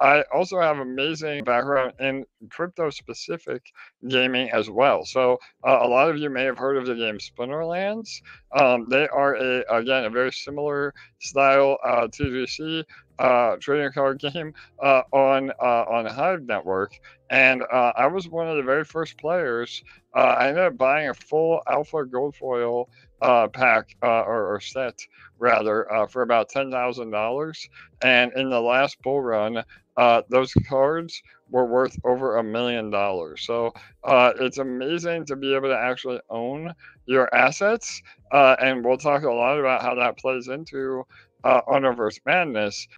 I also have amazing background in crypto specific gaming as well. So uh, a lot of you may have heard of the game Splinterlands. Um, they are a again a very similar style uh, TGC uh, trading card game uh, on uh, on Hive Network, and uh, I was one of the very first players. Uh, I ended up buying a full Alpha Gold Foil uh, pack or, or, set rather for about ten thousand dollars, and in the last bull run, Uh, those cards were worth over a million dollars. So uh, it's amazing to be able to actually own your assets, uh, and we'll talk a lot about how that plays into uh, Honor vs. Madness.